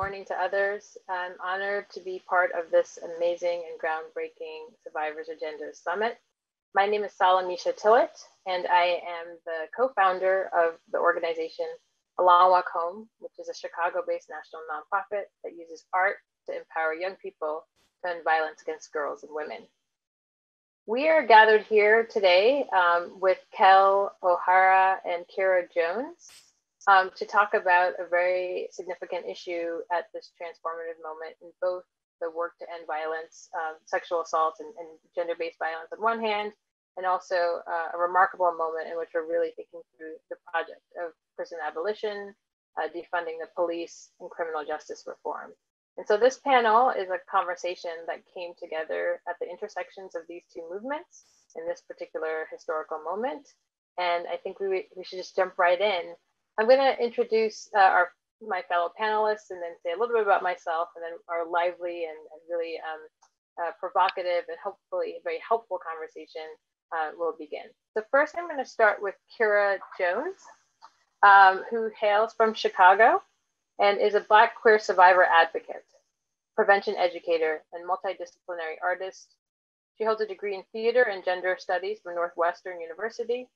morning to others. I'm honored to be part of this amazing and groundbreaking Survivors Agenda Summit. My name is Salamishah Tillet, and I am the co-founder of the organization A Long Walk Home, which is a Chicago-based national nonprofit that uses art to empower young people to end violence against girls and women. We are gathered here today um, with Kel O'Hara and Kyra Jones um, to talk about a very significant issue at this transformative moment in both the work to end violence, um, sexual assault, and, and gender-based violence on one hand, and also uh, a remarkable moment in which we're really thinking through the project of prison abolition, uh, defunding the police, and criminal justice reform. And so this panel is a conversation that came together at the intersections of these two movements in this particular historical moment. And I think we, we should just jump right in I'm going to introduce uh, our my fellow panelists and then say a little bit about myself and then our lively and, and really um, uh, provocative and hopefully very helpful conversation uh, will begin. So first I'm going to start with Kyra Jones, um, who hails from Chicago and is a Black queer survivor advocate, prevention educator, and multidisciplinary artist. She holds a degree in theater and gender studies from Northwestern University.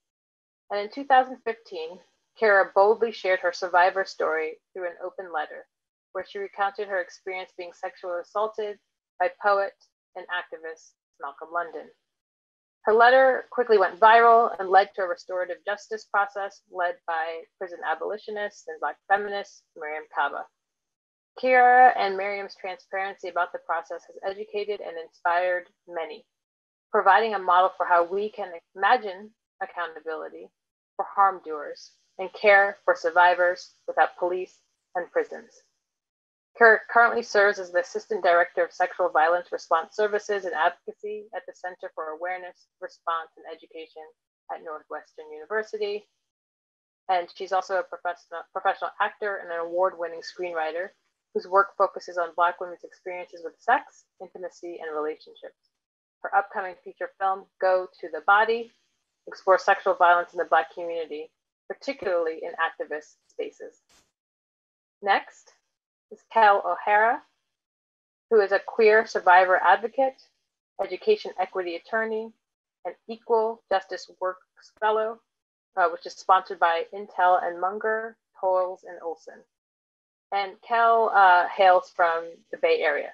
And in 2015, Kyra boldly shared her survivor story through an open letter, where she recounted her experience being sexually assaulted by poet and activist Malcolm London. Her letter quickly went viral and led to a restorative justice process led by prison abolitionist and Black feminist Mariame Kaba. Kyra and Mariame's transparency about the process has educated and inspired many, providing a model for how we can imagine accountability for harm doers and care for survivors without police and prisons. Kerr currently serves as the Assistant Director of Sexual Violence Response Services and Advocacy at the Center for Awareness, Response, and Education at Northwestern University. And she's also a professional, professional actor and an award winning screenwriter whose work focuses on Black women's experiences with sex, intimacy, and relationships. Her upcoming feature film, Go to the Body, explores sexual violence in the Black community particularly in activist spaces. Next is Kel O'Hara, who is a queer survivor advocate, education equity attorney, and equal justice works fellow, uh, which is sponsored by Intel and Munger, Tolles and Olson. And Kel uh, hails from the Bay Area.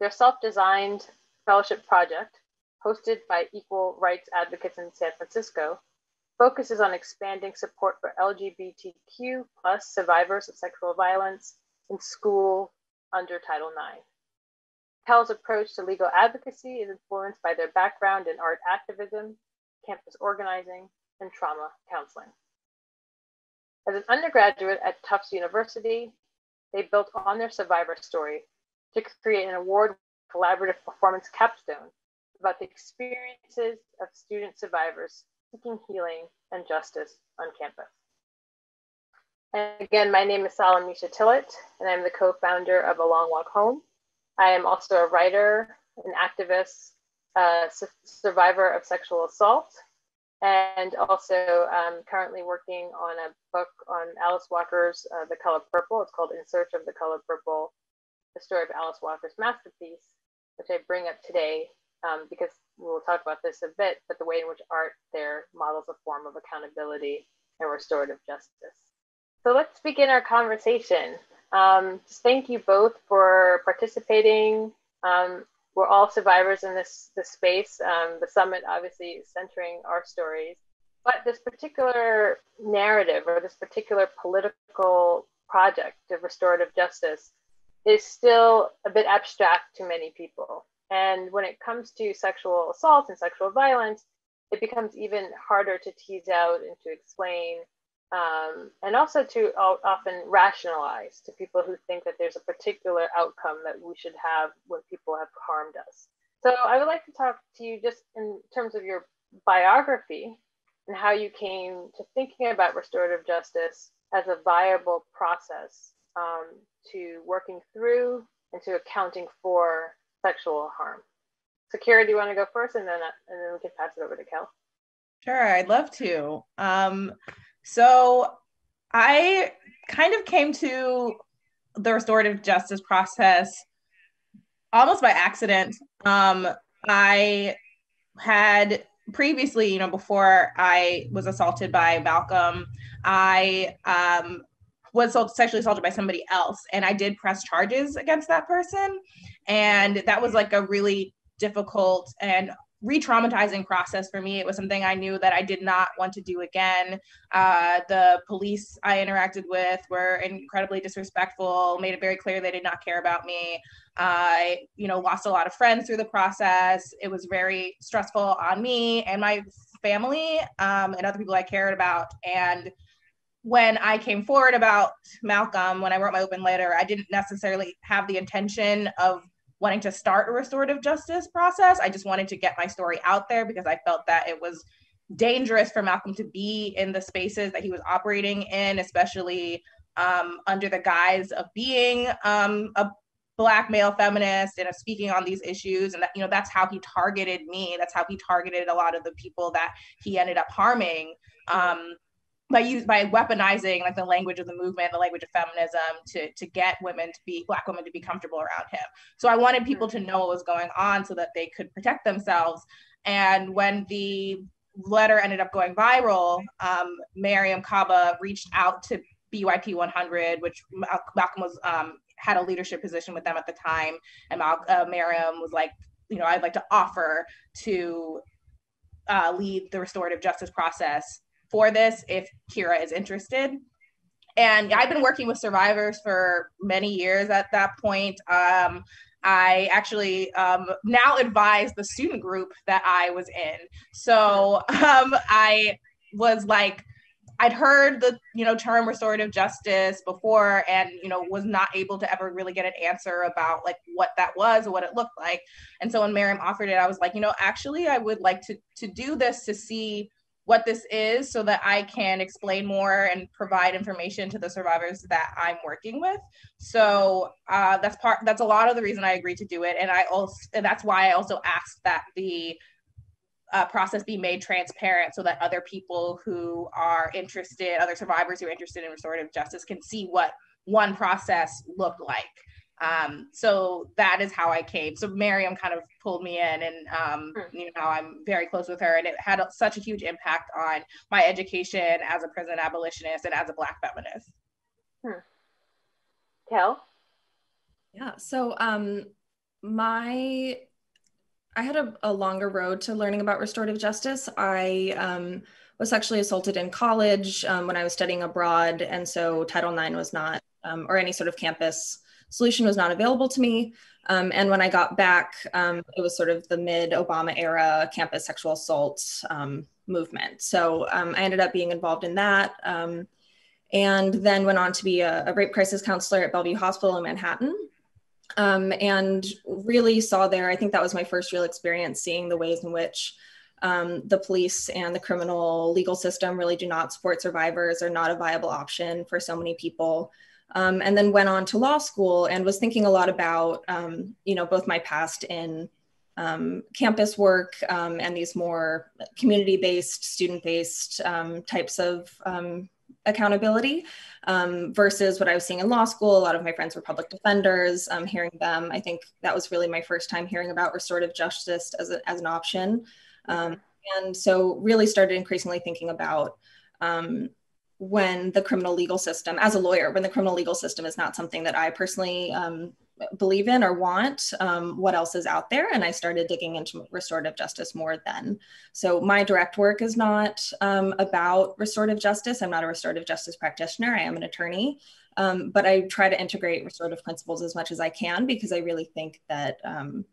Their self-designed fellowship project, hosted by equal rights advocates in San Francisco, focuses on expanding support for LGBTQ plus survivors of sexual violence in school under Title IX. Kel's approach to legal advocacy is influenced by their background in art activism, campus organizing, and trauma counseling. As an undergraduate at Tufts University, they built on their survivor story to create an award collaborative performance capstone about the experiences of student survivors seeking healing and justice on campus. And again, my name is Salamishah Tillet, and I'm the co-founder of A Long Walk Home. I am also a writer, an activist, a survivor of sexual assault, and also um, currently working on a book on Alice Walker's uh, The Color Purple. It's called In Search of the Color Purple, the story of Alice Walker's masterpiece, which I bring up today um, because we'll talk about this a bit, but the way in which art there models a form of accountability and restorative justice. So let's begin our conversation. Um, thank you both for participating. Um, we're all survivors in this, this space. Um, the summit obviously is centering our stories, but this particular narrative or this particular political project of restorative justice is still a bit abstract to many people. And when it comes to sexual assault and sexual violence, it becomes even harder to tease out and to explain, um, and also to often rationalize to people who think that there's a particular outcome that we should have when people have harmed us. So I would like to talk to you just in terms of your biography and how you came to thinking about restorative justice as a viable process um, to working through and to accounting for sexual harm. So, Kyra, do you want to go first, and then and then we can pass it over to Kel? Sure, I'd love to. Um, so, I kind of came to the restorative justice process almost by accident. Um, I had previously, you know, before I was assaulted by Malcolm, I um, was sexually assaulted by somebody else, and I did press charges against that person, and that was like a really difficult and re-traumatizing process for me. It was something I knew that I did not want to do again. Uh, the police I interacted with were incredibly disrespectful, made it very clear they did not care about me. I, you know, lost a lot of friends through the process. It was very stressful on me and my family um, and other people I cared about. And when I came forward about Malcolm, when I wrote my open letter, I didn't necessarily have the intention of wanting to start a restorative justice process. I just wanted to get my story out there because I felt that it was dangerous for Malcolm to be in the spaces that he was operating in, especially um, under the guise of being um, a black male feminist and of speaking on these issues. And that you know that's how he targeted me. That's how he targeted a lot of the people that he ended up harming. Um, by use by weaponizing like the language of the movement, the language of feminism to to get women to be black women to be comfortable around him. So I wanted people to know what was going on so that they could protect themselves. And when the letter ended up going viral, um, Mariame Kaba reached out to BYP 100, which Malcolm was um, had a leadership position with them at the time, and Mal- uh, Mariame was like, you know, I'd like to offer to uh, lead the restorative justice process for this if Kyra is interested. And I've been working with survivors for many years at that point. Um, I actually um, now advise the student group that I was in. So um, I was like, I'd heard the you know term restorative justice before, and you know was not able to ever really get an answer about like what that was or what it looked like. And so when Mariame offered it, I was like, you know, actually, I would like to to do this to see what this is so that I can explain more and provide information to the survivors that I'm working with. So uh, that's part. That's a lot of the reason I agreed to do it, and I also and that's why I also asked that the uh, process be made transparent so that other people who are interested, other survivors who are interested in restorative justice, can see what one process looked like. Um, so that is how I came. So Mariame kind of pulled me in, and um, hmm. you know I'm very close with her, and it had a, such a huge impact on my education as a prison abolitionist and as a Black feminist. Hmm. Kel? Yeah. So um, my I had a, a, longer road to learning about restorative justice. I um, was sexually assaulted in college um, when I was studying abroad, and so Title IX was not, um, or any sort of campus solution was not available to me. Um, and when I got back, um, it was sort of the mid Obama era campus sexual assault um, movement. So um, I ended up being involved in that. Um, and then went on to be a, a, rape crisis counselor at Bellevue Hospital in Manhattan. Um, and really saw there, I think that was my first real experience seeing the ways in which the police and the criminal legal system really do not support survivors or not a viable option for so many people um, and then went on to law school and was thinking a lot about um, you know both my past in um, campus work um, and these more community-based student-based um, types of um, accountability versus what i was seeing in law school. A lot of my friends were public defenders hearing them. I think that was really my first time hearing about restorative justice as, a, as an option. And so really started increasingly thinking about um, when the criminal legal system, as a lawyer, when the criminal legal system is not something that I personally um, believe in or want, um, what else is out there? And I started digging into restorative justice more then. So my direct work is not um, about restorative justice. I'm not a restorative justice practitioner. I am an attorney. Um, but I try to integrate restorative principles as much as I can because I really think that um,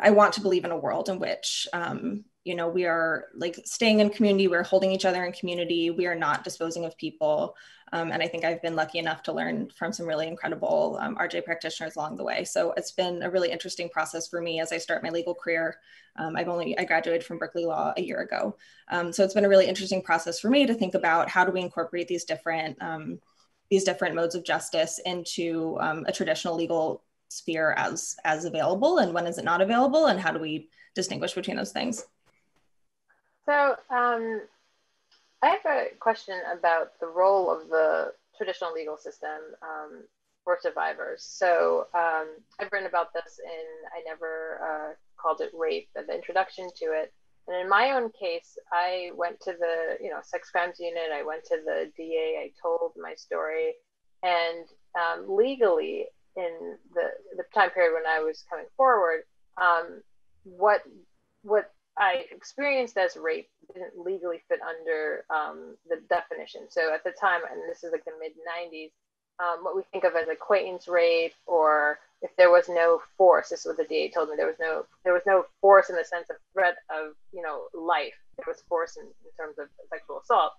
I want to believe in a world in which um, you know we are like staying in community we're holding each other in community we are not disposing of people. Um, and i think i've been lucky enough to learn from some really incredible um, rj practitioners along the way. So it's been a really interesting process for me as i start my legal career. Um, i've only i graduated from berkeley law a year ago. Um, so it's been a really interesting process for me to think about how do we incorporate these different um, these different modes of justice into um, a traditional legal sphere as as available and when is it not available and how do we distinguish between those things so um, I have a question about the role of the traditional legal system um, for survivors. So um, I've written about this in I never uh, called it rape, but the introduction to it. And in my own case, I went to the you know sex crimes unit. I went to the DA. I told my story, and um, legally in the the time period when I was coming forward, um, what what I experienced as rape didn't legally fit under um, the definition. So at the time, and this is like the mid 90s, um, what we think of as acquaintance rape, or if there was no force, this is what the DA told me. There was no there was no force in the sense of threat of you know life. There was force in, in terms of sexual assault.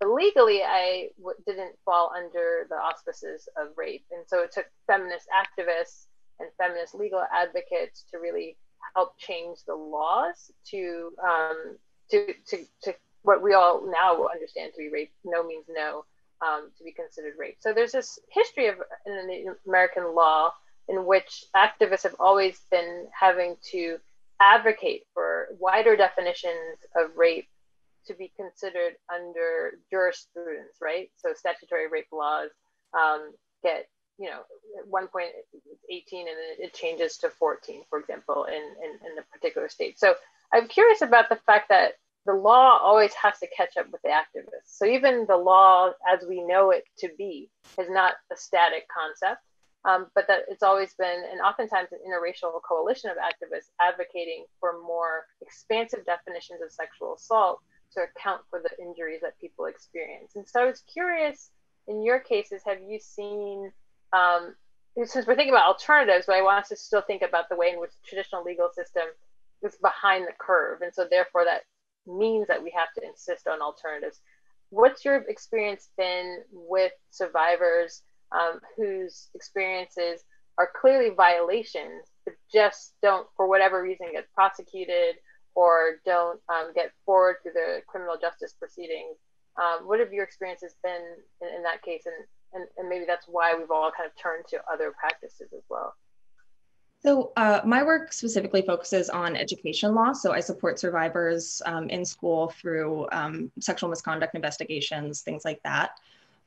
But legally, I w- didn't fall under the auspices of rape, and so it took feminist activists and feminist legal advocates to really help change the laws to um, to, to to what we all now understand to be rape. No means no um, to be considered rape. So there's this history of in American law in which activists have always been having to advocate for wider definitions of rape to be considered under jurisprudence, right? So statutory rape laws um, get, you know, at one point 18 and then it changes to 14, for example, in, in, in a particular state. So I'm curious about the fact that the law always has to catch up with the activists. So even the law as we know it to be is not a static concept, um, but that it's always been, and oftentimes an interracial coalition of activists advocating for more expansive definitions of sexual assault to account for the injuries that people experience. And so I was curious, in your cases, have you seen, um, since we're thinking about alternatives, but I want us to still think about the way in which the traditional legal system is behind the curve. And so therefore that means that we have to insist on alternatives. What's your experience been with survivors um, whose experiences are clearly violations, but just don't, for whatever reason, get prosecuted or don't um, get forward through the criminal justice proceedings? Um, what have your experiences been in, in that case? And, and, and maybe that's why we've all kind of turned to other practices as well. So uh, my work specifically focuses on education law. So I support survivors um, in school through um, sexual misconduct investigations, things like that.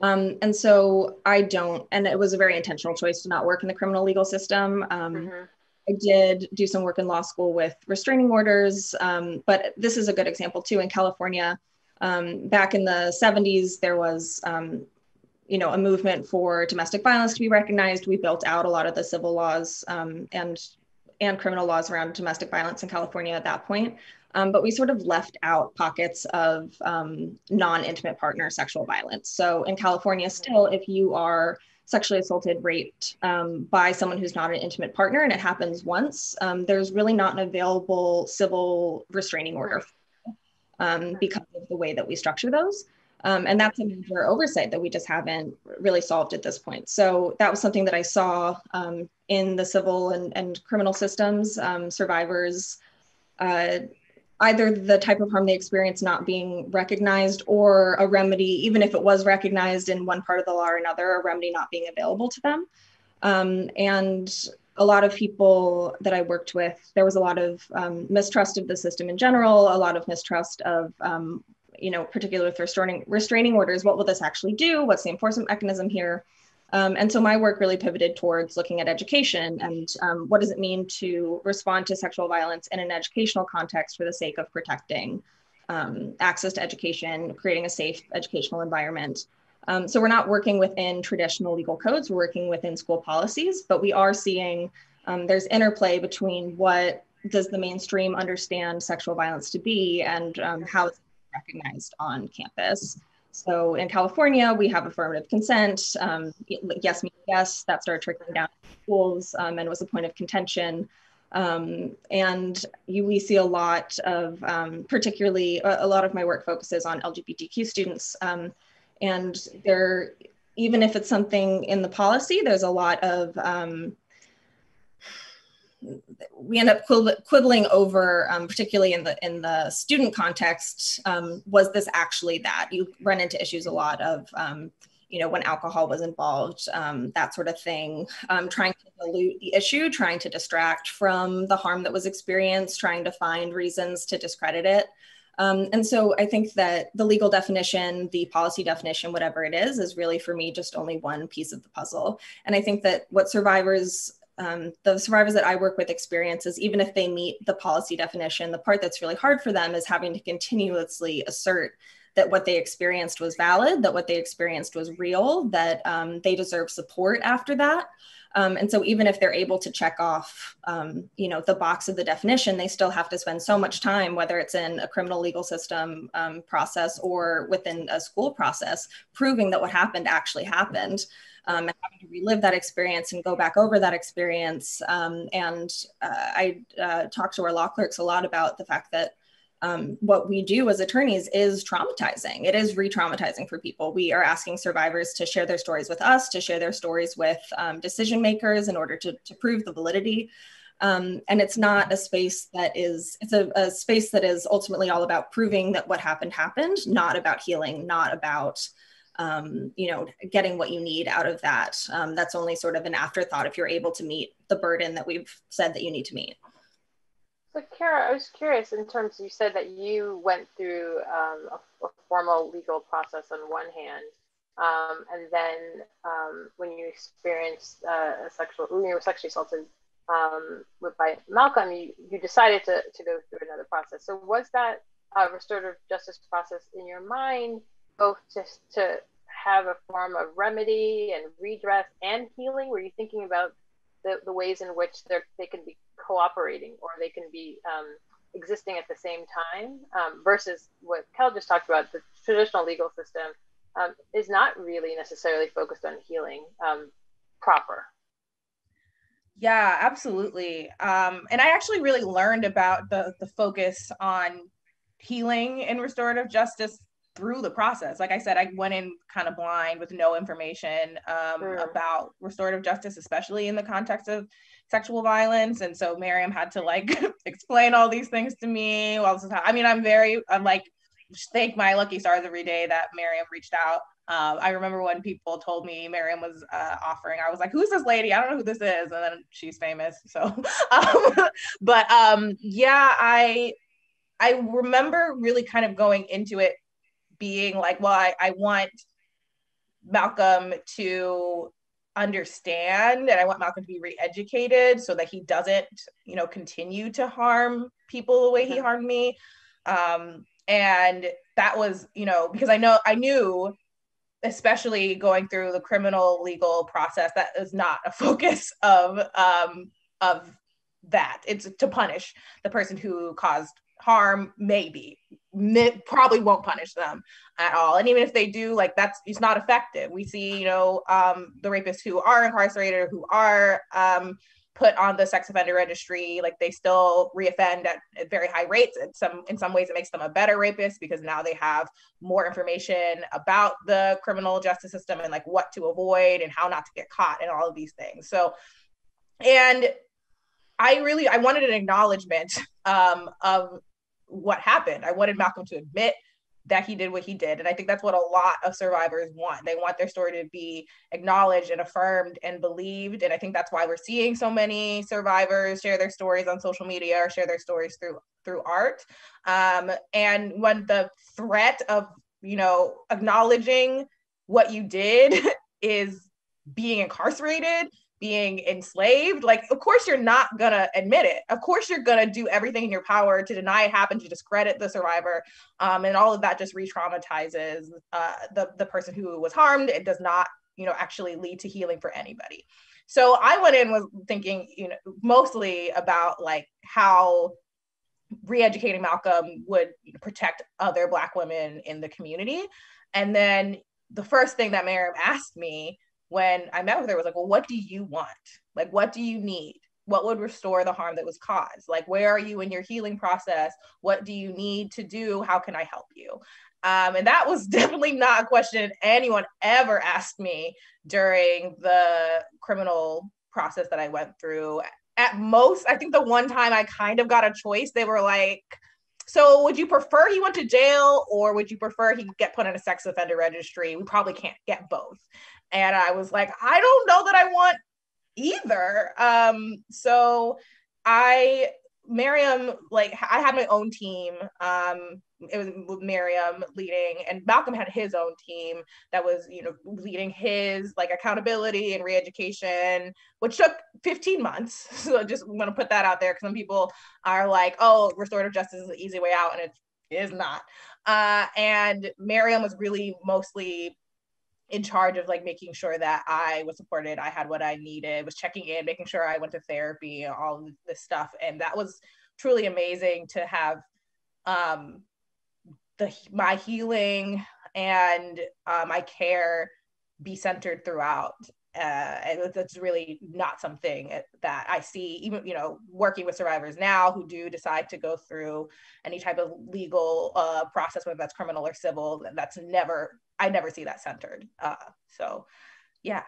Um, and so I don't, and it was a very intentional choice to not work in the criminal legal system. Um, mm-hmm. I did do some work in law school with restraining orders, um, but this is a good example too. In California, um, back in the 70s, there was you know a movement for domestic violence to be recognized. We built out a lot of the civil laws um, and and criminal laws around domestic violence in california at that point. Um, but we sort of left out pockets of um, non-intimate partner sexual violence. So in california still if you are sexually assaulted raped um, by someone who's not an intimate partner and it happens once um, there's really not an available civil restraining order um, because of the way that we structure those um, and that's a major oversight that we just haven't really solved at this point. So that was something that I saw um, in the civil and, and criminal systems, um, survivors, uh, either the type of harm they experience not being recognized or a remedy, even if it was recognized in one part of the law or another, a remedy not being available to them. Um, and a lot of people that I worked with, there was a lot of um, mistrust of the system in general, a lot of mistrust of um, you know, particularly with restraining restraining orders, what will this actually do? What's the enforcement mechanism here? Um, and so my work really pivoted towards looking at education and um, what does it mean to respond to sexual violence in an educational context for the sake of protecting um, access to education, creating a safe educational environment. Um, so we're not working within traditional legal codes, we're working within school policies, but we are seeing um, there's interplay between what does the mainstream understand sexual violence to be and um, how it's recognized on campus. So in California, we have affirmative consent. Um, yes, yes, that started trickling down schools um, and was a point of contention. Um, and you, we see a lot of, um, particularly a, a, lot of my work focuses on LGBTQ students. Um, and there, even if it's something in the policy, there's a lot of um, we end up quibbling over, um, particularly in the in the student context. Um, was this actually that? You run into issues a lot of, um, you know, when alcohol was involved, um, that sort of thing. Um, trying to dilute the issue, trying to distract from the harm that was experienced, trying to find reasons to discredit it. Um, and so I think that the legal definition, the policy definition, whatever it is, is really for me just only one piece of the puzzle. And I think that what survivors um, the survivors that I work with experience is even if they meet the policy definition, the part that's really hard for them is having to continuously assert that what they experienced was valid, that what they experienced was real, that um, they deserve support after that. Um, and so even if they're able to check off, um, you know, the box of the definition, they still have to spend so much time, whether it's in a criminal legal system um, process or within a school process, proving that what happened actually happened. Um, and having to relive that experience and go back over that experience. Um, and uh, I uh, talk to our law clerks a lot about the fact that um, what we do as attorneys is traumatizing. It is re traumatizing for people. We are asking survivors to share their stories with us, to share their stories with um, decision makers in order to, to prove the validity. Um, and it's not a space that is, it's a, a, space that is ultimately all about proving that what happened happened, not about healing, not about, um, you know, getting what you need out of that. Um, that's only sort of an afterthought if you're able to meet the burden that we've said that you need to meet. So, Kyra, I was curious in terms, you said that you went through um, a, a, formal legal process on one hand, um, and then um, when you experienced uh, a sexual, when you were sexually assaulted um, with, by Malcolm, you, you decided to, to go through another process. So, was that uh, restorative justice process in your mind both just to have a form of remedy and redress and healing? Were you thinking about the, the ways in which they they can be cooperating or they can be um, existing at the same time um, versus what Kel just talked about, the traditional legal system um, is not really necessarily focused on healing um, proper. Yeah, absolutely. Um, and I actually really learned about the, the focus on healing and restorative justice through the process. Like I said, I went in kind of blind with no information um, sure. about restorative justice, especially in the context of sexual violence. And so Mariame had to like explain all these things to me. While I mean, I'm very, I'm like, thank my lucky stars every day that Mariame reached out. Um, I remember when people told me Mariame was uh, offering, I was like, who's this lady? I don't know who this is. And then she's famous. So, um, but um, yeah, I, I remember really kind of going into it being like, well, I, I want Malcolm to understand and I want Malcolm to be re-educated so that he doesn't, you know, continue to harm people the way he harmed me. Um, and that was, you know, because I know I knew especially going through the criminal legal process that is not a focus of um of that. It's to punish the person who caused harm maybe probably won't punish them at all. And even if they do like that's it's not effective. We see you know um, the rapists who are incarcerated who are um, put on the sex offender registry like they still reoffend at, at very high rates. In some in some ways it makes them a better rapist because now they have more information about the criminal justice system and like what to avoid and how not to get caught and all of these things. So and i really i wanted an acknowledgement um, of what happened. I wanted Malcolm to admit that he did what he did. And I think that's what a lot of survivors want. They want their story to be acknowledged and affirmed and believed. And I think that's why we're seeing so many survivors share their stories on social media or share their stories through through art. Um, and when the threat of, you know, acknowledging what you did is being incarcerated being enslaved like of course you're not gonna admit it. Of course you're gonna do everything in your power to deny it happened to discredit the survivor um, and all of that just re-traumatizes uh, the, the person who was harmed. It does not you know actually lead to healing for anybody. So i went in was thinking you know mostly about like how re-educating malcolm would protect other black women in the community. And then the first thing that Mariame asked me when I met with her it was like, well, what do you want? Like, what do you need? What would restore the harm that was caused? Like, where are you in your healing process? What do you need to do? How can I help you? Um, and that was definitely not a question anyone ever asked me during the criminal process that I went through. At most, I think the one time I kind of got a choice, they were like, so would you prefer he went to jail or would you prefer he get put in a sex offender registry? We probably can't get both. And I was like, I don't know that I want either. Um, so I, Mariame, like I had my own team. Um, it was Mariame leading, and Malcolm had his own team that was, you know, leading his like accountability and re-education, which took 15 months. So I just want to put that out there because some people are like, oh, restorative justice is the easy way out, and it is not. Uh, and Mariame was really mostly in charge of like making sure that I was supported, I had what I needed, was checking in, making sure I went to therapy, all this stuff. And that was truly amazing to have um, the my healing and uh, my care be centered throughout. Uh, and that's really not something that I see, even you know, working with survivors now who do decide to go through any type of legal uh, process, whether that's criminal or civil. That's never, I never see that centered. Uh, so, yeah.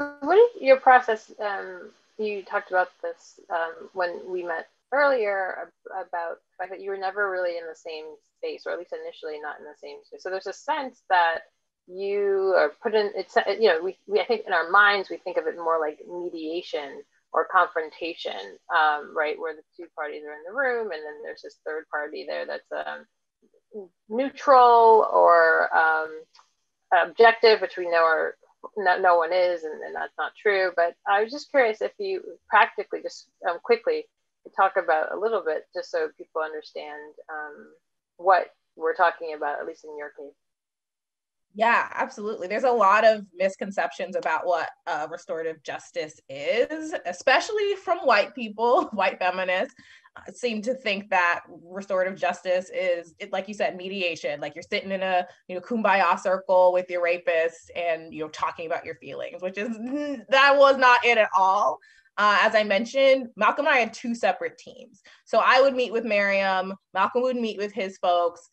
So, what is your process? Um, you talked about this um, when we met earlier about the fact that you were never really in the same space, or at least initially not in the same space. So there's a sense that you are put in. It's you know we, we I think in our minds we think of it more like mediation or confrontation, um, right, where the two parties are in the room, and then there's this third party there that's um, neutral or um, objective, which we know are no, no one is, and, and, that's not true. But I was just curious if you practically, just um, quickly, talk about a little bit, just so people understand um, what we're talking about, at least in your case. Yeah, absolutely. There's a lot of misconceptions about what uh, restorative justice is, especially from white people, white feminists uh, seem to think that restorative justice is like you said mediation like you're sitting in a you know kumbaya circle with your rapist and you know talking about your feelings which is that was not it at all uh, as I mentioned, Malcolm and I had two separate teams. So I would meet with Mariame, Malcolm would meet with his folks.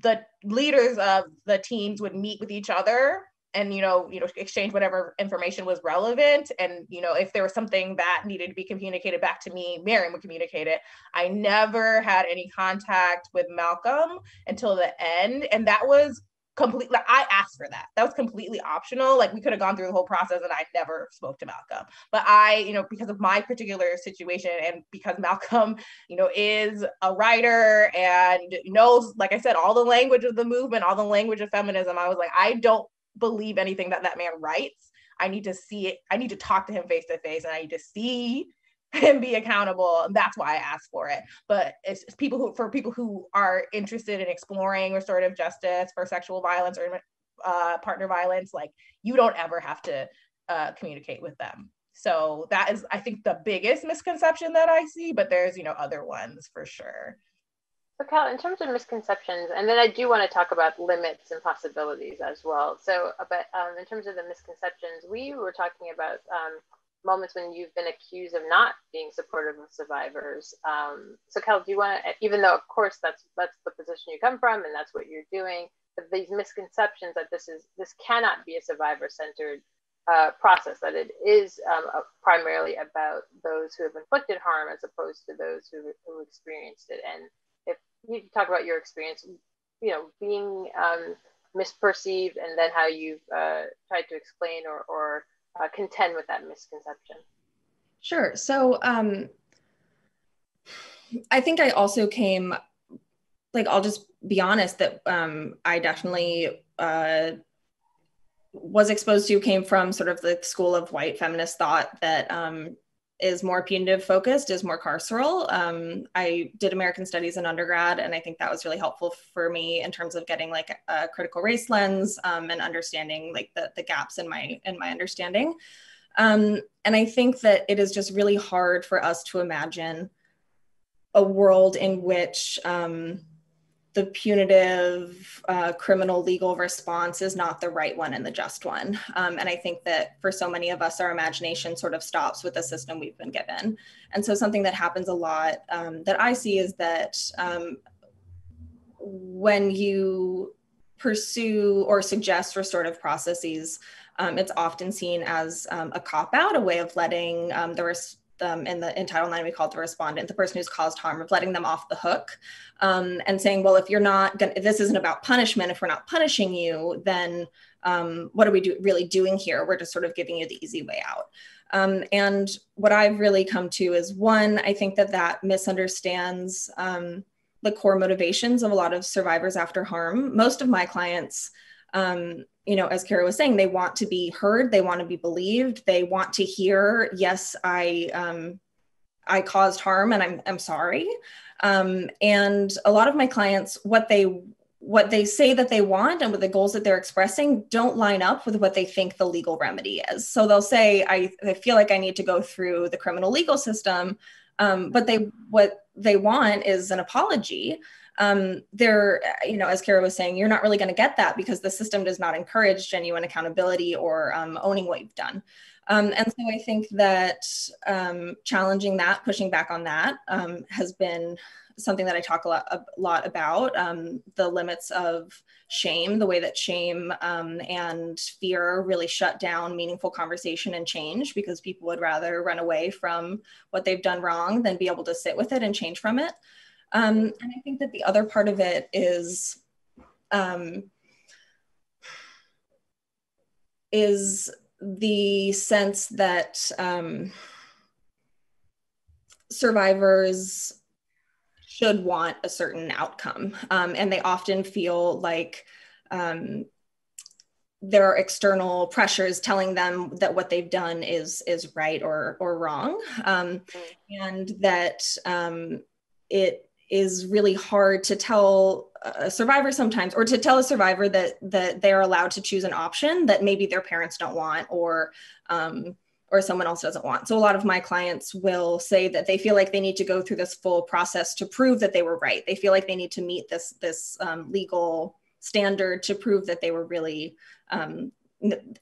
The leaders of the teams would meet with each other and you know you know exchange whatever information was relevant. And you know if there was something that needed to be communicated back to me Mariame would communicate it. I never had any contact with malcolm until the end. And that was completely I asked for that. That was completely optional. Like we could have gone through the whole process and I never spoke to Malcolm. But I, you know, because of my particular situation and because Malcolm, you know, is a writer and knows, like I said, all the language of the movement, all the language of feminism, I was like, I don't believe anything that that man writes. I need to see it. I need to talk to him face to face and I need to see and be accountable. And that's why I asked for it. But it's, it's, people who, for people who are interested in exploring restorative justice for sexual violence or uh, partner violence, like you don't ever have to uh, communicate with them. So that is, I think, the biggest misconception that I see. But there's, you know, other ones for sure. So, Kel, in terms of misconceptions, and then I do want to talk about limits and possibilities as well. So, but um, in terms of the misconceptions, we were talking about um, moments when you've been accused of not being supportive of survivors. Um, so, Kel, do you want to, even though of course that's that's the position you come from and that's what you're doing, but these misconceptions that this is this cannot be a survivor-centered uh, process, that it is um, primarily about those who have inflicted harm as opposed to those who who experienced it. And if you talk about your experience, you know, being um, misperceived, and then how you've uh, tried to explain or or uh, contend with that misconception? Sure. So um, I think I also came, like, I'll just be honest that um, I definitely uh, was exposed to, came from sort of the school of white feminist thought that um, is more punitive focused, is more carceral. Um, I did American Studies in undergrad, and I think that was really helpful for me in terms of getting like a critical race lens um, and understanding like the, the gaps in my in my understanding. Um, and I think that it is just really hard for us to imagine a world in which um, the punitive uh, criminal legal response is not the right one and the just one. Um, and I think that for so many of us, our imagination sort of stops with the system we've been given. And so something that happens a lot um, that I see is that um, when you pursue or suggest restorative processes, um, it's often seen as um, a cop out, a way of letting um, the res- um, in the in Title IX, we call it the respondent, the person who's caused harm, of letting them off the hook, um, and saying, well, if you're not gonna, this isn't about punishment, if we're not punishing you, then um, what are we do, really doing here? We're just sort of giving you the easy way out. Um, and what I've really come to is one, I think that that misunderstands um, the core motivations of a lot of survivors after harm. Most of my clients, um, you know, as Kyra was saying, they want to be heard, they want to be believed, they want to hear, yes, I um, I caused harm and I'm I'm sorry. Um, and a lot of my clients, what they what they say that they want and what the goals that they're expressing don't line up with what they think the legal remedy is. So they'll say, I, I feel like I need to go through the criminal legal system. Um, but they what they want is an apology. Um, they're, you know, as Kyra was saying, you're not really going to get that because the system does not encourage genuine accountability or um, owning what you've done. Um, and so I think that um, challenging that, pushing back on that, um, has been something that I talk a lot, a lot about um, the limits of shame, the way that shame um, and fear really shut down meaningful conversation and change because people would rather run away from what they've done wrong than be able to sit with it and change from it. Um, and I think that the other part of it is um, is the sense that um, survivors should want a certain outcome. Um, and they often feel like um, there are external pressures telling them that what they've done is is right or or wrong, um, and that um, it is really hard to tell a survivor sometimes or to tell a survivor that that they're allowed to choose an option that maybe their parents don't want or um, or someone else doesn't want. So a lot of my clients will say that they feel like they need to go through this full process to prove that they were right. They feel like they need to meet this this um, legal standard to prove that they were really um,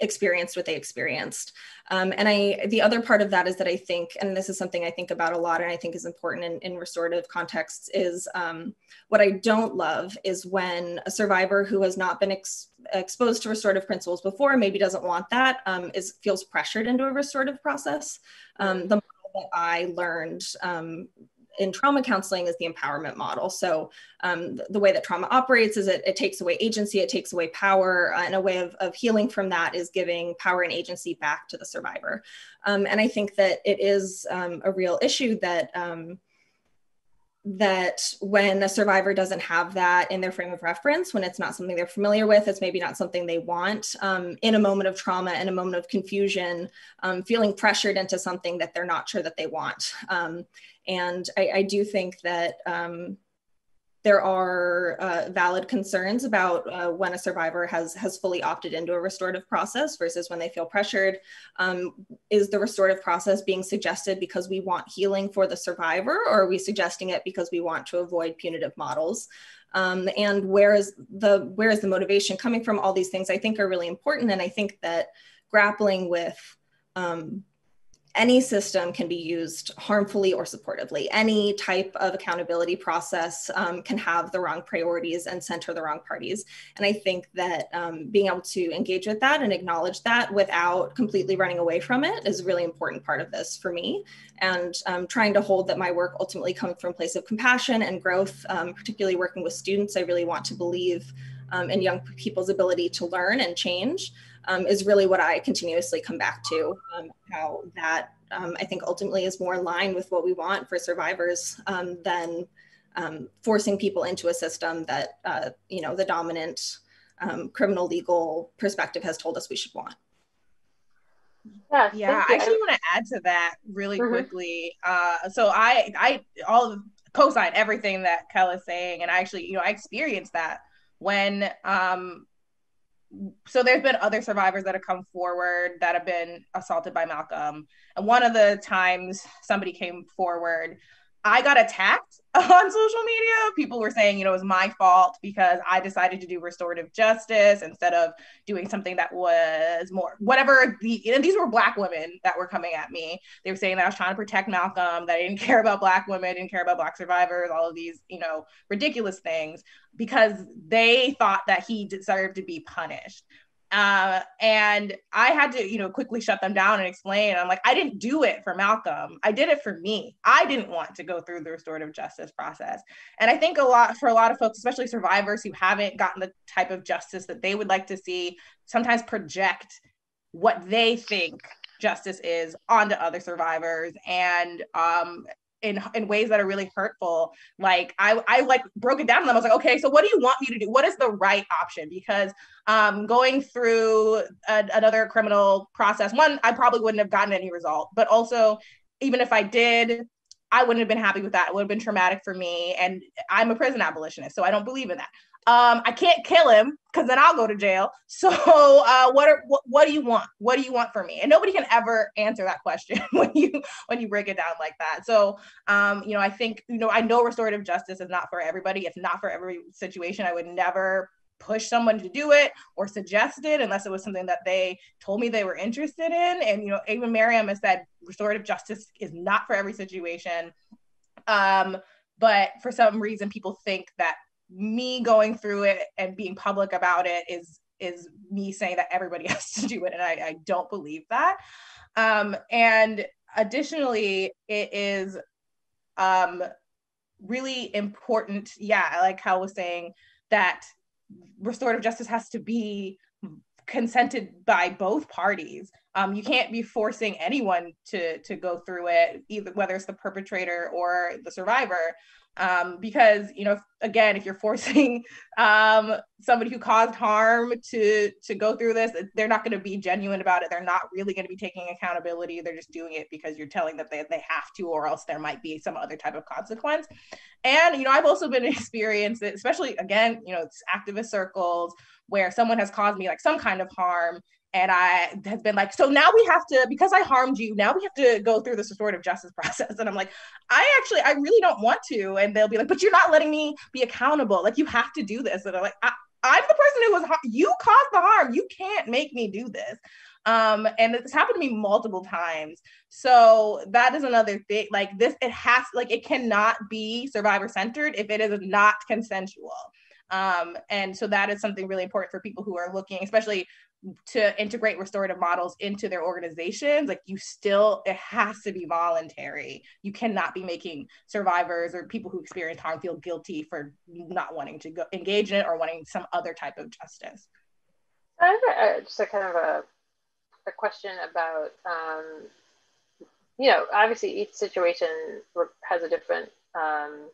experienced what they experienced. Um, and I, the other part of that is that I think, and this is something I think about a lot and I think is important in, in restorative contexts, is um, what I don't love is when a survivor who has not been ex- exposed to restorative principles before, maybe doesn't want that, um, is feels pressured into a restorative process. Um, the model that I learned um, in trauma counseling is the empowerment model. So um, the, the, way that trauma operates is it, it takes away agency, it takes away power, uh, and a way of, of healing from that is giving power and agency back to the survivor. Um, and I think that it is um, a real issue that um, that when a survivor doesn't have that in their frame of reference, when it's not something they're familiar with, it's maybe not something they want um, in a moment of trauma, in a moment of confusion, um, feeling pressured into something that they're not sure that they want. Um, and I, I, do think that um, there are uh, valid concerns about uh, when a survivor has has fully opted into a restorative process versus when they feel pressured. Um, is the restorative process being suggested because we want healing for the survivor, or are we suggesting it because we want to avoid punitive models? Um, and where is the where is the motivation coming from? All these things I think are really important, and I think that grappling with um, any system can be used harmfully or supportively. Any type of accountability process um, can have the wrong priorities and center the wrong parties. And I think that um, being able to engage with that and acknowledge that without completely running away from it is a really important part of this for me. And um, trying to hold that my work ultimately comes from a place of compassion and growth, um, particularly working with students. I really want to believe um, in young people's ability to learn and change um, is really what I continuously come back to. Um, how that um, I think ultimately is more in line with what we want for survivors um, than um, forcing people into a system that uh, you know the dominant um, criminal legal perspective has told us we should want. Yeah, yeah. I actually want to add to that really mm-hmm. quickly. Uh, so I, I, all of co-sign everything that Kel is saying, and I actually, you know, I experienced that when um, so there's been other survivors that have come forward that have been assaulted by Malcolm. And one of the times somebody came forward, I got attacked on social media. People were saying, you know, it was my fault because I decided to do restorative justice instead of doing something that was more whatever the and these were black women that were coming at me. They were saying that I was trying to protect Malcolm, that I didn't care about black women, didn't care about black survivors, all of these, you know, ridiculous things because they thought that he deserved to be punished. Uh, and I had to, you know, quickly shut them down and explain. I'm like, I didn't do it for Malcolm. I did it for me. I didn't want to go through the restorative justice process. And I think a lot for a lot of folks, especially survivors who haven't gotten the type of justice that they would like to see, sometimes project what they think justice is onto other survivors. And um, in in ways that are really hurtful like i i like broke it down to them i was like okay so what do you want me to do what is the right option because um going through a, another criminal process one i probably wouldn't have gotten any result but also even if i did I wouldn't have been happy with that. It would have been traumatic for me. And I'm a prison abolitionist, so I don't believe in that. Um, I can't kill him because then I'll go to jail. So, uh, what are what, what do you want? What do you want for me? And nobody can ever answer that question when you when you break it down like that. So, um, you know, I think you know I know restorative justice is not for everybody. It's not for every situation. I would never push someone to do it or suggest it unless it was something that they told me they were interested in. And you know, even Mariame has said restorative justice is not for every situation. Um, but for some reason, people think that me going through it and being public about it is is me saying that everybody has to do it and i, I don't believe that. Um, and additionally it is um, really important yeah like how was saying that restorative justice has to be consented by both parties. Um, you can't be forcing anyone to to go through it either whether it's the perpetrator or the survivor um, because you know again if you're forcing um, somebody who caused harm to to go through this they're not going to be genuine about it. They're not really going to be taking accountability. They're just doing it because you're telling them they, they have to or else there might be some other type of consequence. And you know i've also been experienced especially again you know activist circles where someone has caused me like some kind of harm and I have been like, so now we have to, because I harmed you, now we have to go through this restorative justice process. And I'm like, I actually, I really don't want to. And they'll be like, but you're not letting me be accountable. Like, you have to do this. And I'm like, I, am the person who was, you caused the harm. You can't make me do this. Um, and it's happened to me multiple times. So that is another thing. Like, this, it has, like, it cannot be survivor centered if it is not consensual. Um, and so that is something really important for people who are looking, especially to integrate restorative models into their organizations like you still it has to be voluntary. You cannot be making survivors or people who experience harm feel guilty for not wanting to go engage in it or wanting some other type of justice. I have a, just a kind of a, a question about um, you know obviously each situation has a different um,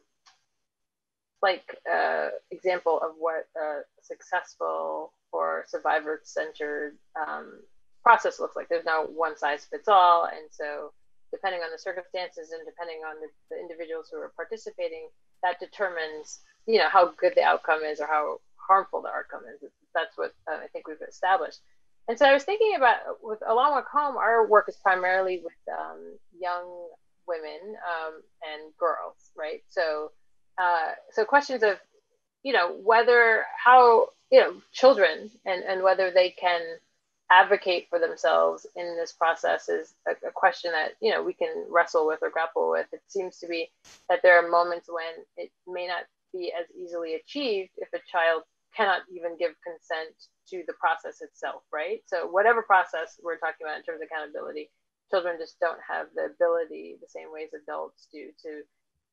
like uh, example of what a successful or survivor centered um, process looks like. There's no one size fits all. And so, depending on the circumstances and depending on the, the individuals who are participating, that determines you know how good the outcome is or how harmful the outcome is. That's what uh, I think we've established. And so I was thinking about with A Long Walk Home, our work is primarily with um, young women um, and girls, right? So, uh, so questions of, you know, whether how you know children and and whether they can advocate for themselves in this process is a, a, question that you know we can wrestle with or grapple with. It seems to be that there are moments when it may not be as easily achieved if a child cannot even give consent to the process itself right? So whatever process we're talking about in terms of accountability children just don't have the ability the same ways adults do to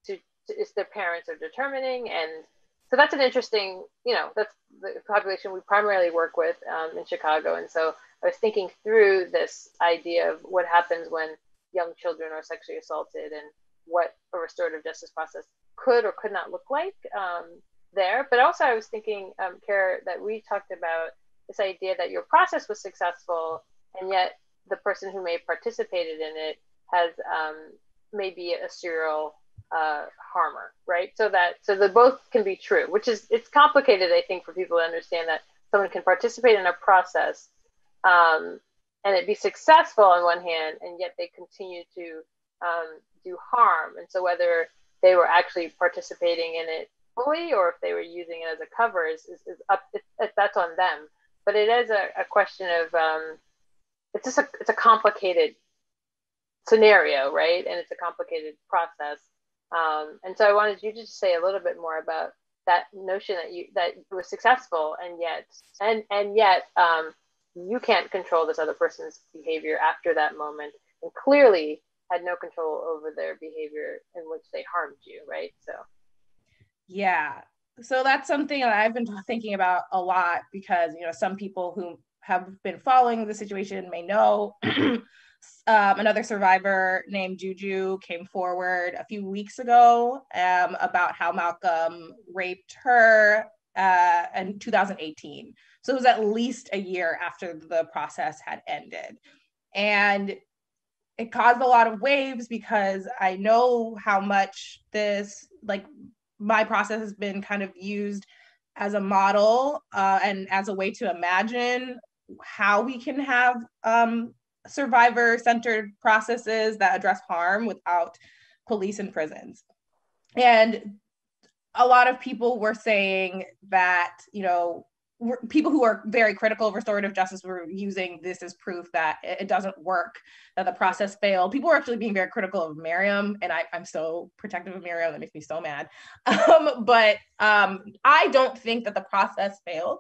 to, to it's their parents are determining and so that's an interesting, you know, that's the population we primarily work with um, in Chicago. And so I was thinking through this idea of what happens when young children are sexually assaulted and what a restorative justice process could or could not look like um, there. But also, I was thinking, um, Kyra, that we talked about this idea that your process was successful, and yet the person who may have participated in it has um, maybe a serial uh, harmer, right? So that so the both can be true, which is it's complicated, I think, for people to understand that someone can participate in a process um, and it be successful on one hand, and yet they continue to um, do harm. And so whether they were actually participating in it fully or if they were using it as a cover is, is, is up. That's on them. But it is a, a question of um, it's just a it's a complicated scenario, right? And it's a complicated process. Um, and so I wanted you to just say a little bit more about that notion that you that was successful and yet and and yet um, you can't control this other person's behavior after that moment and clearly had no control over their behavior in which they harmed you right? So. Yeah. So that's something that i've been thinking about a lot because you know some people who have been following the situation may know um, another survivor named Juju came forward a few weeks ago um, about how Malcolm raped her uh, in 2018. So it was at least a year after the process had ended. And it caused a lot of waves because I know how much this, like, my process has been kind of used as a model uh, and as a way to imagine how we can have um, survivor centered processes that address harm without police and prisons. And a lot of people were saying that, you know, people who are very critical of restorative justice were using this as proof that it doesn't work, that the process failed. People were actually being very critical of Mariame, and I, am so protective of Mariame. That makes me so mad. Um, but um, I don't think that the process failed.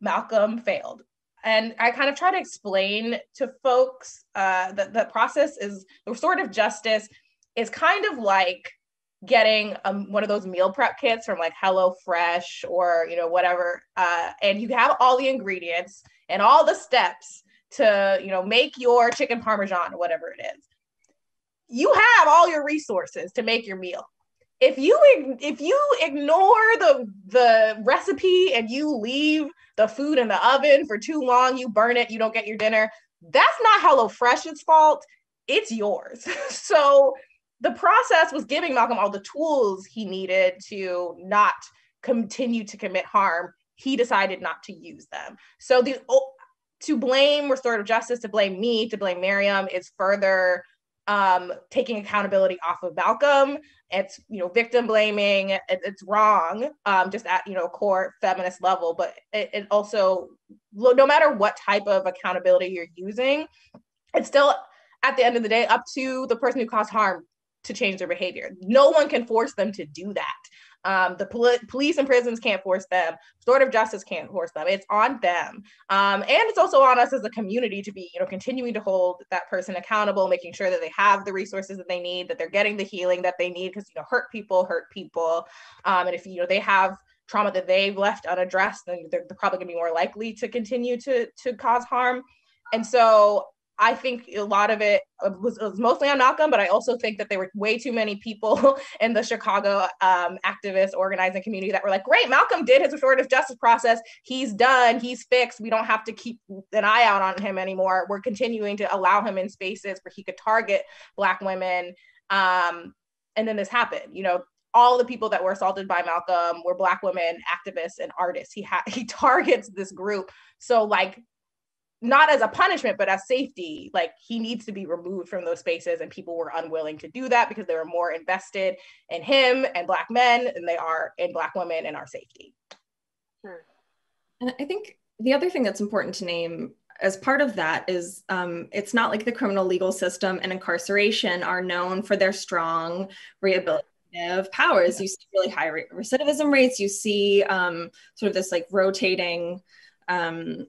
Malcolm failed. And I kind of try to explain to folks uh, that the process is the restorative justice is kind of like getting um, one of those meal prep kits from like Hello Fresh or you know whatever, uh, and you have all the ingredients and all the steps to you know make your chicken parmesan or whatever it is. You have all your resources to make your meal. If you if you ignore the the recipe and you leave the food in the oven for too long, you burn it, you don't get your dinner. That's not Hello Fresh's fault. It's yours. so the process was giving Malcolm all the tools he needed to not continue to commit harm. He decided not to use them. So the to blame restorative justice, to blame me, to blame Mariame is further um, taking accountability off of Malcolm. It's you know victim blaming. It, it's wrong, um, just at you know core feminist level. But it, it also, no matter what type of accountability you're using, it's still at the end of the day up to the person who caused harm to change their behavior. No one can force them to do that. Um, the pol- police and prisons can't force them. Restorative justice can't force them. It's on them, um, and it's also on us as a community to be, you know, continuing to hold that person accountable, making sure that they have the resources that they need, that they're getting the healing that they need, because you know, hurt people hurt people, um, and if you know they have trauma that they've left unaddressed, then they're, they're probably going to be more likely to continue to to cause harm. And so I think a lot of it was, was, mostly on Malcolm, but I also think that there were way too many people in the Chicago um, activist organizing community that were like, great, Malcolm did his restorative justice process. He's done, he's fixed. We don't have to keep an eye out on him anymore. We're continuing to allow him in spaces where he could target Black women. Um, and then this happened, you know, all the people that were assaulted by Malcolm were black women activists and artists. He had he targets this group. So like not as a punishment, but as safety. Like he needs to be removed from those spaces, and people were unwilling to do that because they were more invested in him and Black men than they are in Black women and our safety. Sure. And I think the other thing that's important to name as part of that is um, it's not like the criminal legal system and incarceration are known for their strong rehabilitative powers. You see really high recidivism rates. You see um, sort of this like rotating um,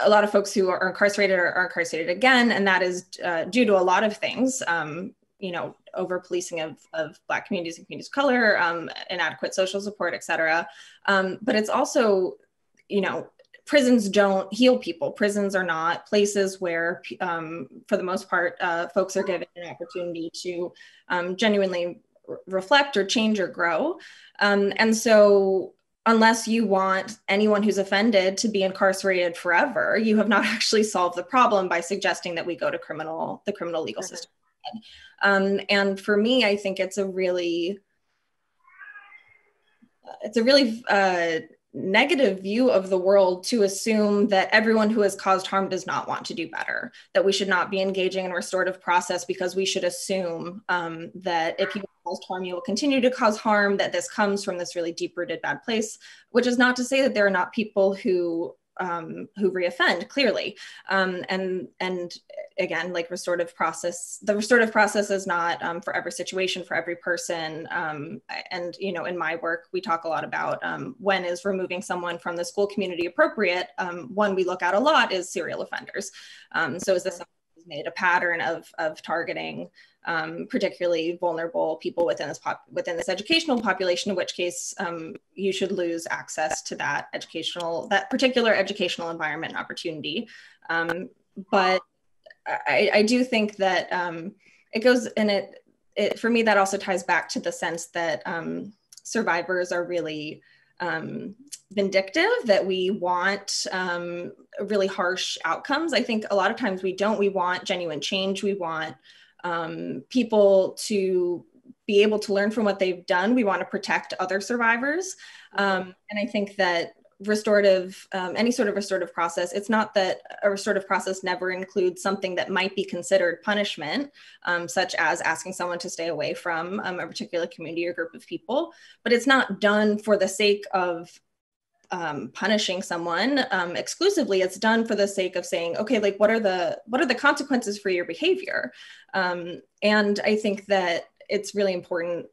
a lot of folks who are incarcerated are, are incarcerated again, and that is uh, due to a lot of things. Um, you know, over policing of, of Black communities and communities of color, um, inadequate social support, et cetera. Um, but it's also, you know, prisons don't heal people. Prisons are not places where, um, for the most part, uh, folks are given an opportunity to um, genuinely reflect or change or grow. Um, and so unless you want anyone who's offended to be incarcerated forever, you have not actually solved the problem by suggesting that we go to criminal the criminal legal mm-hmm. system. Um, and for me, I think it's a really it's a really uh, negative view of the world to assume that everyone who has caused harm does not want to do better that we should not be engaging in a restorative process because we should assume um, that if you caused harm you will continue to cause harm that this comes from this really deep rooted bad place which is not to say that there are not people who um, who reoffend clearly. Um, and and again like restorative process the restorative process is not um, for every situation for every person. Um, and you know in my work we talk a lot about um, when is removing someone from the school community appropriate? Um, one we look at a lot is serial offenders. So is this made a pattern of of targeting um, particularly vulnerable people within this pop- within this educational population, in which case um, you should lose access to that educational that particular educational environment and opportunity. Um, but I, I do think that um, it goes and it, it for me that also ties back to the sense that um, survivors are really um, vindictive that we want um, really harsh outcomes. I think a lot of times we don't. We want genuine change. We want um, people to be able to learn from what they've done. We want to protect other survivors. Um, and i think that restorative um, any sort of restorative process it's not that a restorative process never includes something that might be considered punishment um, such as asking someone to stay away from um, a particular community or group of people but it's not done for the sake of um, punishing someone um, exclusively it's done for the sake of saying okay like what are the what are the consequences for your behavior? Um, and i think that it's really important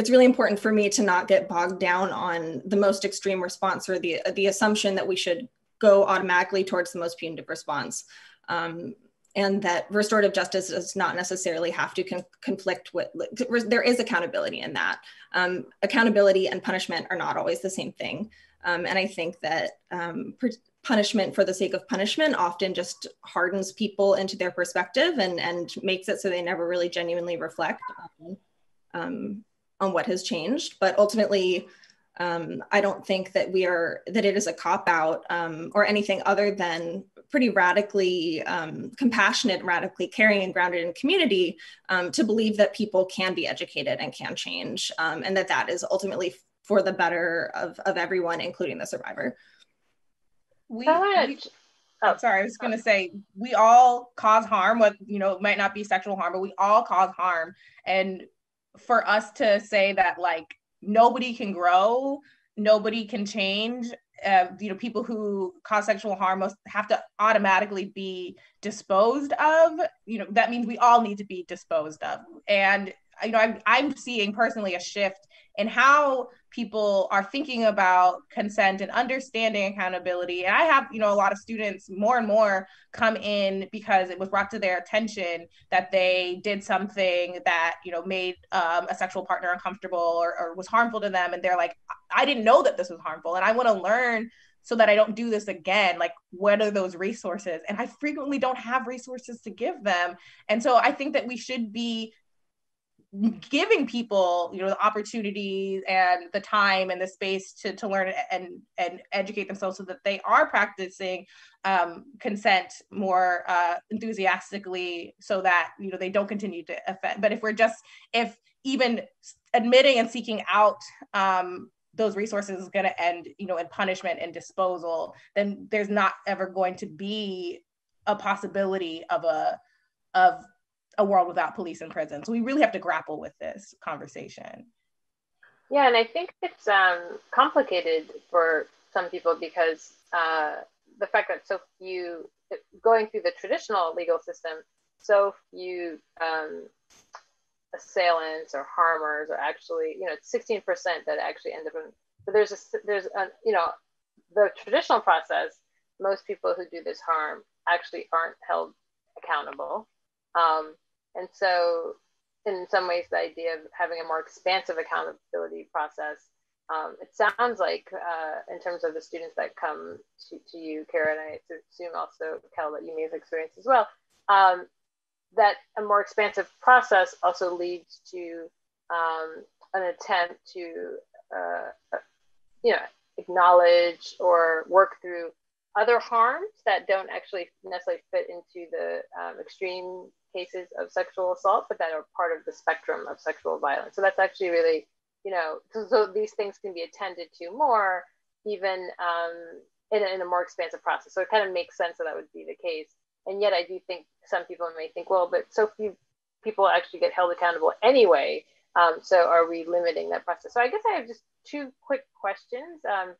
it's really important for me to not get bogged down on the most extreme response or the the assumption that we should go automatically towards the most punitive response. Um, and that restorative justice does not necessarily have to con- conflict with there is accountability in that um, accountability and punishment are not always the same thing um, and i think that um, punishment for the sake of punishment often just hardens people into their perspective and and makes it so they never really genuinely reflect on um, on what has changed. But ultimately, um, I don't think that we are that it is a cop out um, or anything other than pretty radically um, compassionate, radically caring, and grounded in community um, to believe that people can be educated and can change, um, and that that is ultimately for the better of of everyone, including the survivor. We, we oh, sorry, I was going to say we all cause harm. What you know might not be sexual harm, but we all cause harm, and for us to say that like nobody can grow, nobody can change. Uh, you know, people who cause sexual harm must have to automatically be disposed of. You know, that means we all need to be disposed of. And you know, I'm I'm seeing personally a shift in how people are thinking about consent and understanding accountability. And I have, you know, a lot of students more and more come in because it was brought to their attention that they did something that, you know, made um, a sexual partner uncomfortable or, or was harmful to them. And they're like, I didn't know that this was harmful. And I want to learn so that I don't do this again. Like, what are those resources? And I frequently don't have resources to give them. And so I think that we should be giving people you know the opportunities and the time and the space to, to learn and and educate themselves so that they are practicing um, consent more uh, enthusiastically so that you know they don't continue to offend. But if we're just if even admitting and seeking out um, those resources is going to end you know in punishment and disposal then there's not ever going to be a possibility of a of a world without police and prisons. We really have to grapple with this conversation. Yeah, and I think it's um, complicated for some people because uh, the fact that so few, going through the traditional legal system, so few um, assailants or harmers are actually, you know, 16% that actually end up in, but there's a, there's a, you know, the traditional process, most people who do this harm actually aren't held accountable. Um, and so, in some ways, the idea of having a more expansive accountability process, um, it sounds like, uh, in terms of the students that come to, to you, Kyra, and I assume also, Kel, that you may have experienced as well, um, that a more expansive process also leads to um, an attempt to, uh, you know, acknowledge or work through other harms that don't actually necessarily fit into the um, extreme cases of sexual assault, but that are part of the spectrum of sexual violence. So that's actually really, you know, so, so these things can be attended to more, even um, in, a, in a more expansive process. So it kind of makes sense that that would be the case. And yet, I do think some people may think, well, but so few people actually get held accountable anyway. Um, so are we limiting that process? So I guess I have just two quick questions. Um,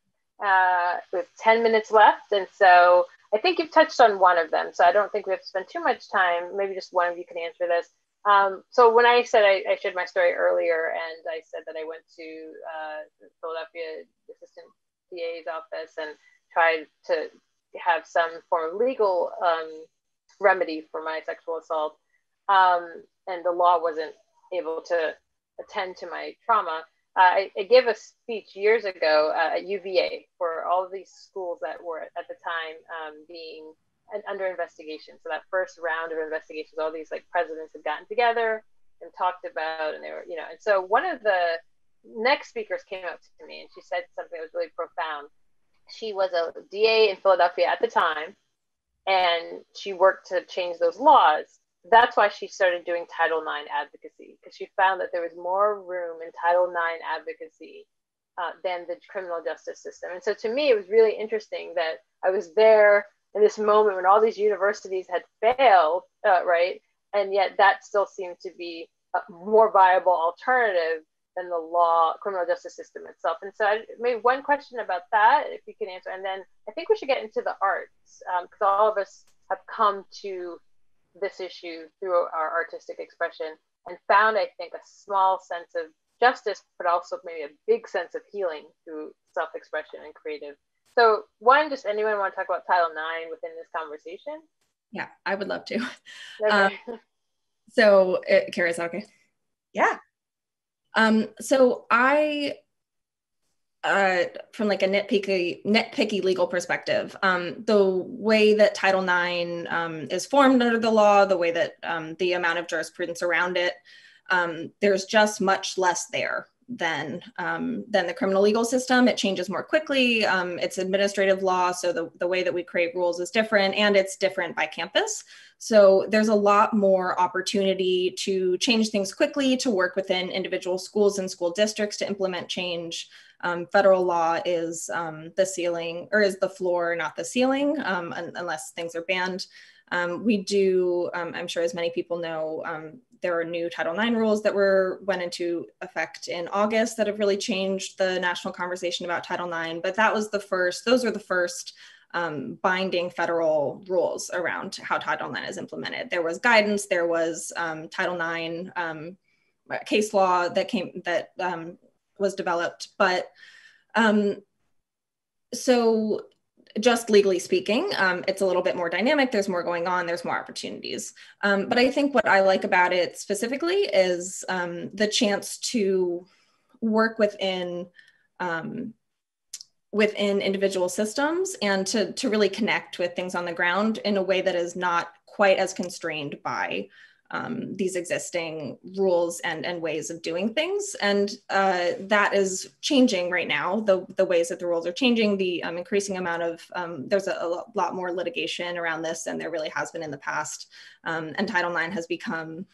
uh, with 10 minutes left. And so I think you've touched on one of them. So I don't think we have to spend too much time. Maybe just one of you can answer this. Um, so when I said I, I, shared my story earlier and I said that I went to uh, Philadelphia Assistant DA's office and tried to have some form of legal um, remedy for my sexual assault, um, and the law wasn't able to attend to my trauma, I, I, gave a speech years ago uh, at UVA for all of these schools that were at the time um, being under investigation. So that first round of investigations, all these like presidents had gotten together and talked about, and they were, you know, and so one of the next speakers came up to me and she said something that was really profound. She was a DA in Philadelphia at the time, and she worked to change those laws. That's why she started doing Title IX advocacy because she found that there was more room in Title IX advocacy uh, than the criminal justice system. And so to me, it was really interesting that I was there in this moment when all these universities had failed, uh, right? And yet that still seemed to be a more viable alternative than the law, criminal justice system itself. And so I made one question about that, if you can answer. And then I think we should get into the arts because um, all of us have come to this issue through our artistic expression and found, I think, a small sense of justice, but also maybe a big sense of healing through self expression and creative. So, one, just anyone want to talk about Title IX within this conversation? Yeah, I would love to. Okay. Um, so, uh, Kyra, is that okay? Yeah. Um, so I, uh, from like a nitpicky, nitpicky legal perspective, um, the way that Title IX um, is formed under the law, the way that um, the amount of jurisprudence around it, um, there's just much less there than um, than the criminal legal system. It changes more quickly. Um, it's administrative law, so the, the way that we create rules is different, and it's different by campus. So there's a lot more opportunity to change things quickly, to work within individual schools and school districts to implement change. Um, federal law is um, the ceiling, or is the floor, not the ceiling, um, un- unless things are banned. Um, we do, I'm sure as many people know, there are new Title IX rules that were went into effect in August that have really changed the national conversation about Title IX. But that was the first; those were the first um, binding federal rules around how Title IX is implemented. There was guidance. There was um, Title IX um, case law that came that um, was developed, but um, so just legally speaking, um, it's a little bit more dynamic. There's more going on. There's more opportunities. Um, but I think what I like about it specifically is um, the chance to work within um, within individual systems and to to really connect with things on the ground in a way that is not quite as constrained by um, these existing rules and, and ways of doing things. And uh, that is changing right now, the, the ways that the rules are changing, the um, increasing amount of, um, there's a, a, lot more litigation around this than there really has been in the past. Um, and Title IX has become,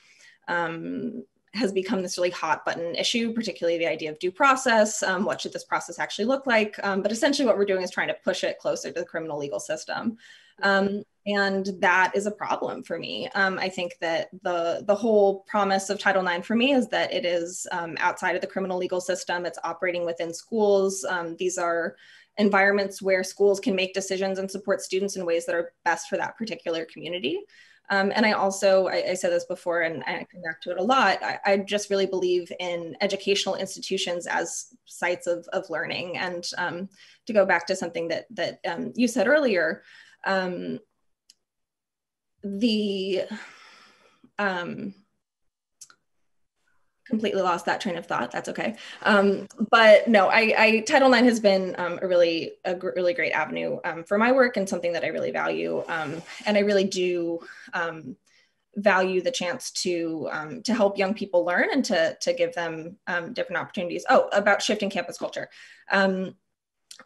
um, has become this really hot button issue, particularly the idea of due process. Um, what should this process actually look like? but essentially what we're doing is trying to push it closer to the criminal legal system. Um, and that is a problem for me. Um, I think that the the whole promise of Title IX for me is that it is um, outside of the criminal legal system. It's operating within schools. Um, these are environments where schools can make decisions and support students in ways that are best for that particular community. Um, and I also, I, I, said this before and I come back to it a lot, I, I, just really believe in educational institutions as sites of, of learning. And um, to go back to something that, that um, you said earlier, um, the um, completely lost that train of thought. That's okay. Um, but no, I, I, Title IX has been um, a really a gr- really great avenue um, for my work and something that I really value. Um, and I really do um, value the chance to um, to help young people learn and to to give them different opportunities. Oh, about shifting campus culture.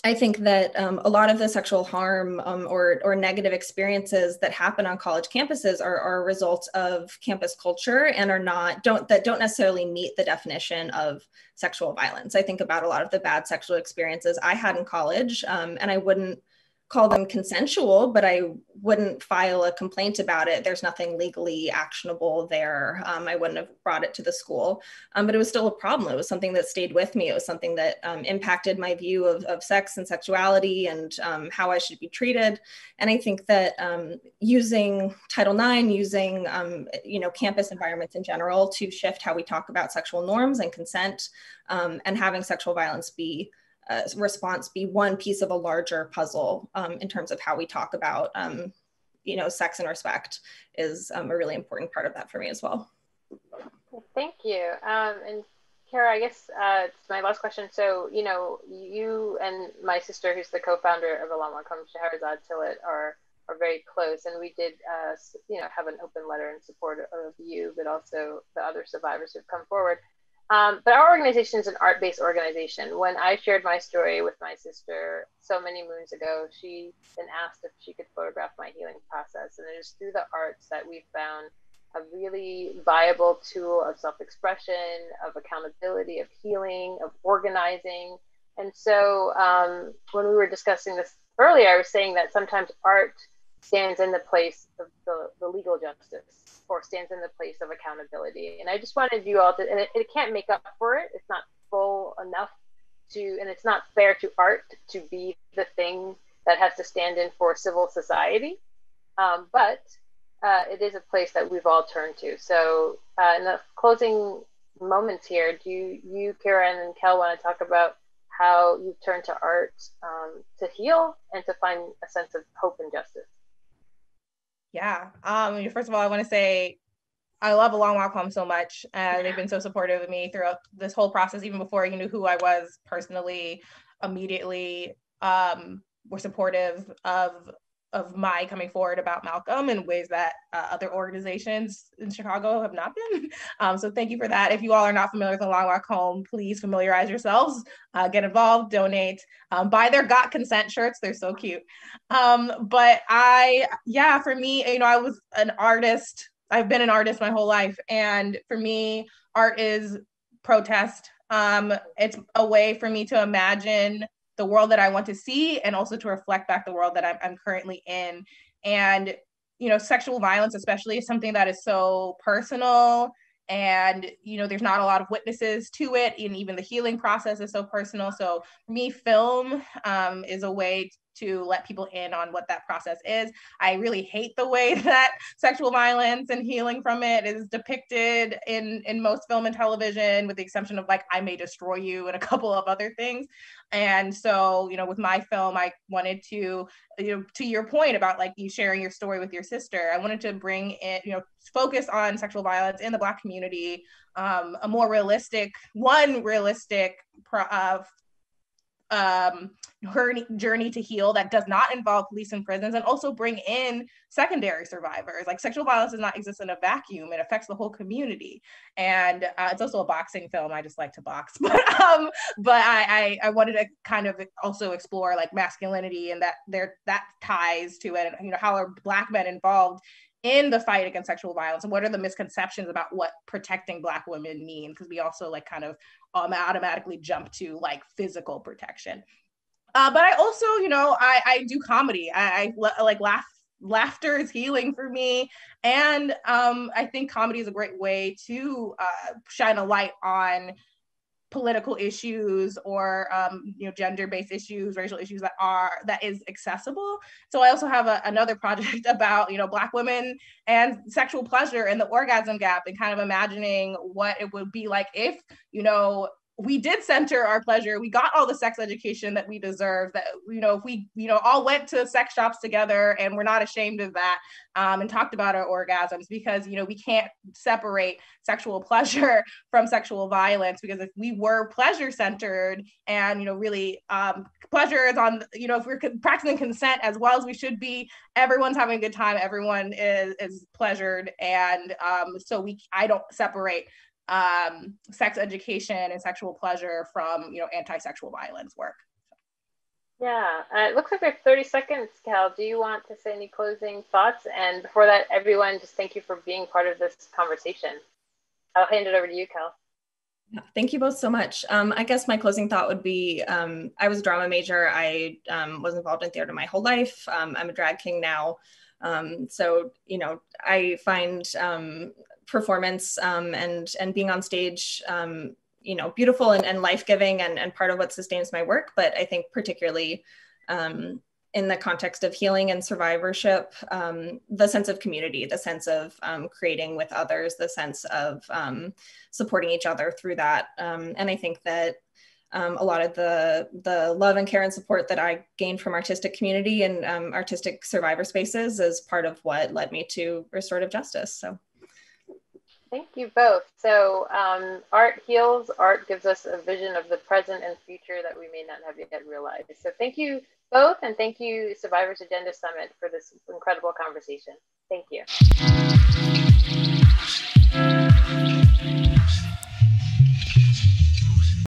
I think that um, a lot of the sexual harm um, or, or negative experiences that happen on college campuses are, are a result of campus culture and are not don't that don't necessarily meet the definition of sexual violence. I think about a lot of the bad sexual experiences I had in college, um, and I wouldn't call them consensual, but I wouldn't file a complaint about it. There's nothing legally actionable there. Um, I wouldn't have brought it to the school, um, but it was still a problem. It was something that stayed with me. It was something that um, impacted my view of, of sex and sexuality and um, how I should be treated. And I think that um, using Title IX, using um, you know campus environments in general to shift how we talk about sexual norms and consent, and having sexual violence be uh, response be one piece of a larger puzzle um, in terms of how we talk about, um, you know, sex and respect is um, a really important part of that for me as well. Thank you. Um, and Kyra, I guess uh, it's my last question. So, you know, you and my sister, who's the co-founder of A Long Walk Home Scheherazade Tillet, are are very close. And we did, uh, you know, have an open letter in support of you, but also the other survivors who've come forward. Um, but our organization is an art-based organization. When I shared my story with my sister so many moons ago, she then asked if she could photograph my healing process, and it is through the arts that we found a really viable tool of self-expression, of accountability, of healing, of organizing. And so, um, when we were discussing this earlier, I was saying that sometimes art stands in the place of the, the legal justice stands in the place of accountability. And I just wanted you all to, and it, it can't make up for it. It's not full enough to, and it's not fair to art to be the thing that has to stand in for civil society. Um, but uh, it is a place that we've all turned to. So, uh, in the closing moments here, do you, you Karen and Kel, want to talk about how you turn to art um, to heal and to find a sense of hope and justice? Yeah. Um, first of all, I want to say I love A Long Walk Home so much. And they've been so supportive of me throughout this whole process, even before you knew who I was personally, immediately um, were supportive of of my coming forward about Malcolm in ways that uh, other organizations in Chicago have not been. Um, so thank you for that. If you all are not familiar with the Long Walk Home, please familiarize yourselves, uh, get involved, donate, um, buy their Got Consent shirts. They're so cute. Um, but I, yeah, for me, you know, I was an artist. I've been an artist my whole life. And for me, art is protest. Um, it's a way for me to imagine the world that I want to see and also to reflect back the world that I'm, I'm currently in. And, you know, sexual violence, especially, is something that is so personal and you know there's not a lot of witnesses to it and even the healing process is so personal so for me film um, is a way to let people in on what that process is. I really hate the way that sexual violence and healing from it is depicted in in most film and television, with the exception of like I May Destroy You and a couple of other things. And so, you know, with my film, I wanted to, you know, to your point about like you sharing your story with your sister, I wanted to bring it, you know, focus on sexual violence in the Black community, um, a more realistic, one realistic pro- uh, um, her journey to heal that does not involve police and prisons and also bring in secondary survivors. Like sexual violence does not exist in a vacuum. It affects the whole community. And uh, it's also a boxing film. I just like to box. But um but I, I, I wanted to kind of also explore like masculinity and that there that ties to it and you know how are black men involved in the fight against sexual violence and what are the misconceptions about what protecting black women mean because we also like kind of um, automatically jump to like physical protection. Uh, but i also you know i i do comedy. I, I like laugh laughter is healing for me. And um, i think comedy is a great way to uh, shine a light on political issues or um, you know gender-based issues racial issues that are that is accessible. So i also have a, another project about you know black women and sexual pleasure and the orgasm gap and kind of imagining what it would be like if you know we did center our pleasure. We got all the sex education that we deserve. That you know, if we you know all went to sex shops together and we're not ashamed of that, um, and talked about our orgasms because you know we can't separate sexual pleasure from sexual violence because if we were pleasure centered and you know really um, pleasure is on you know if we're practicing consent as well as we should be, everyone's having a good time. Everyone is is pleasured, and um, so we I don't separate um, sex education and sexual pleasure from you know anti-sexual violence work. Yeah, uh, it looks like we have 30 seconds, Kel. Do you want to say any closing thoughts? And before that, everyone, just thank you for being part of this conversation. I'll hand it over to you, Kel. Thank you both so much. Um, I guess my closing thought would be um, I was a drama major. I um, was involved in theater my whole life. Um, I'm a drag king now. Um, so, you know, I find um, performance um, and and being on stage um, you know beautiful and, and life-giving and, and part of what sustains my work. But i think particularly um, in the context of healing and survivorship um, the sense of community the sense of um, creating with others the sense of um, supporting each other through that. And i think that um, a lot of the the love and care and support that I gained from artistic community and um, artistic survivor spaces is part of what led me to restorative justice. So Thank you both. So, um, art heals, art gives us a vision of the present and future that we may not have yet realized. So, thank you both, and thank you, Survivors Agenda Summit, for this incredible conversation. Thank you.